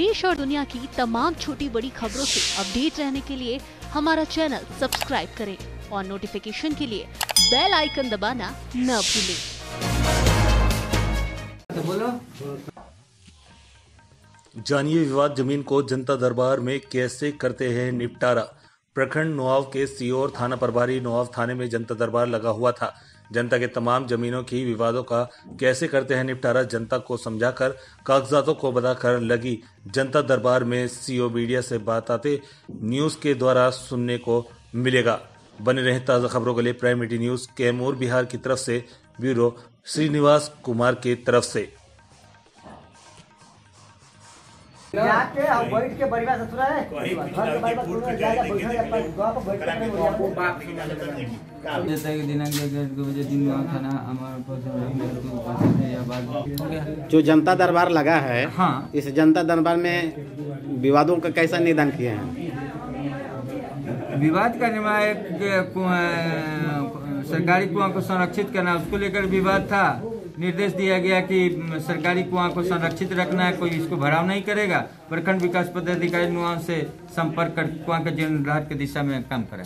देश और दुनिया की तमाम छोटी बड़ी खबरों से अपडेट रहने के लिए हमारा चैनल सब्सक्राइब करें और नोटिफिकेशन के लिए बेल आइकन दबाना न भूलें। जानिए विवाद ज़मीन को जनता दरबार में कैसे करते हैं निपटारा। प्रखंड नोआव के सीओर थाना प्रभारी नोआव थाने में जनता दरबार लगा हुआ था। जनता के तमाम जमीनों की विवादों का कैसे करते हैं निपटारा, जनता को समझाकर कागजातों को बताकर लगी जनता दरबार में सीओ मीडिया से बात आते न्यूज़ के द्वारा सुनने को मिलेगा। बने रहे ताज़ा खबरों के लिए प्राइम न्यूज़ कैमूर बिहार की तरफ़ से, ब्यूरो श्रीनिवास कुमार की तरफ़ से। जाके बैठ के है। घर के पर बैठ के वो जैसे कि दिनांक ग्यारह बजे दिन हमारे पास जो जनता दरबार लगा है हाँ। इस जनता दरबार में विवादों का कैसा निदान किए हैं? विवाद का निर्माण सरकारी कुआँ को संरक्षित करना उसको लेकर विवाद था। निर्देश दिया गया कि सरकारी कुआँ को संरक्षित रखना है, कोई इसको भराव नहीं करेगा। प्रखंड विकास पदाधिकारी नुआ से संपर्क कर कुआँ के जीर्णोद्धार की दिशा में काम करें।